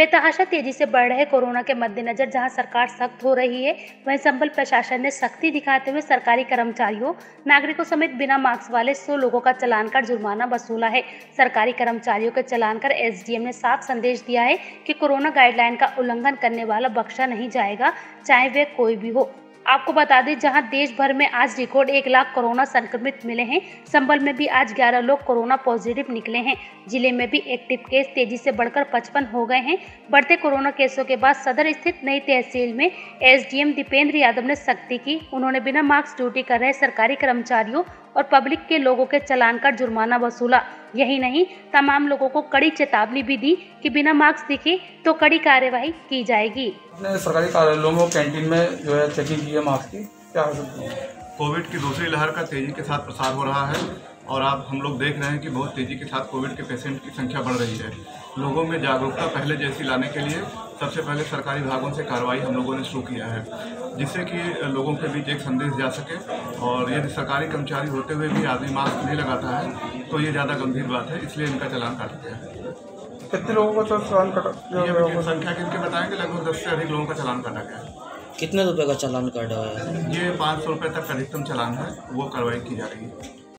बेतहाशा तेज़ी से बढ़ रहे कोरोना के मद्देनजर, जहाँ सरकार सख्त हो रही है, वहीं संबल प्रशासन ने सख्ती दिखाते हुए सरकारी कर्मचारियों, नागरिकों समेत बिना मास्क वाले सौ लोगों का चलान कर जुर्माना वसूला है। सरकारी कर्मचारियों के चलान कर एसडीएम ने साफ़ संदेश दिया है कि कोरोना गाइडलाइन का उल्लंघन करने वाला बख्शा नहीं जाएगा, चाहे वे कोई भी हो। आपको बता दें, जहाँ देश भर में आज रिकॉर्ड एक लाख कोरोना संक्रमित मिले हैं। संबल में भी आज 11 लोग कोरोना पॉजिटिव निकले हैं। ज़िले में भी एक्टिव केस तेज़ी से बढ़कर 55 हो गए हैं। बढ़ते कोरोना केसों के बाद सदर स्थित नई तहसील में एसडीएम दीपेंद्र यादव ने सख्ती की। उन्होंने बिना मास्क ड्यूटी कर रहे सरकारी कर्मचारियों और पब्लिक के लोगों के चलान का जुर्माना वसूला। यही नहीं तमाम लोगों को कड़ी चेतावनी भी दी कि बिना मास्क दिखे तो कड़ी कार्यवाही की जाएगी। अपने सरकारी कार्यालयों में कैंटीन में जो है चेकिंग की है मास्क की क्या हो सकती है? कोविड की दूसरी लहर का तेज़ी के साथ प्रसार हो रहा है। और आप हम लोग देख रहे हैं कि बहुत तेज़ी के साथ कोविड के पेशेंट की संख्या बढ़ रही है। लोगों में जागरूकता पहले जैसी लाने के लिए सबसे पहले सरकारी विभागों से कार्रवाई हम लोगों ने शुरू किया है जिससे कि लोगों के बीच एक संदेश जा सके। और यदि सरकारी कर्मचारी होते हुए भी आदमी मास्क नहीं लगाता है तो ये ज़्यादा गंभीर बात है इसलिए इनका चलान काटते है। कितने लोगों को तो चालान कटा संख्या गिन बताएँगे? लगभग दस से अधिक लोगों का चलान काटा गया है। कितने रुपए का चालान काटा हुआ है? ये पाँच सौ रुपये तक अधिकतम चलान है वो कार्रवाई की जा रही है।